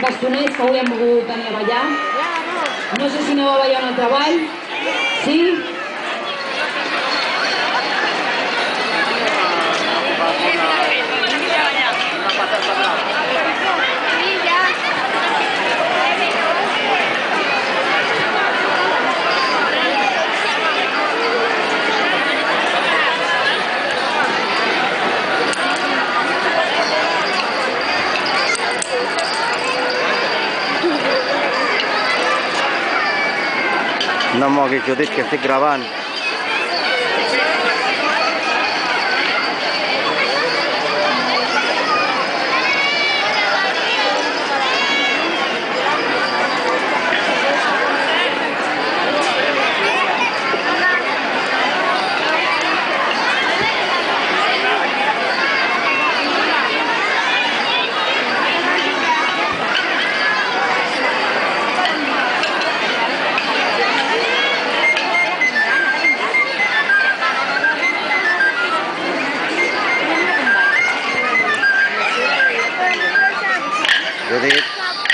bastoners que avui hem volgut venir a ballar. No sé si aneu a ballar un altre ball. Sí? No moguis, Judit, que estic gravant.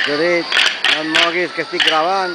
Judit, no et moguis, que estic gravant.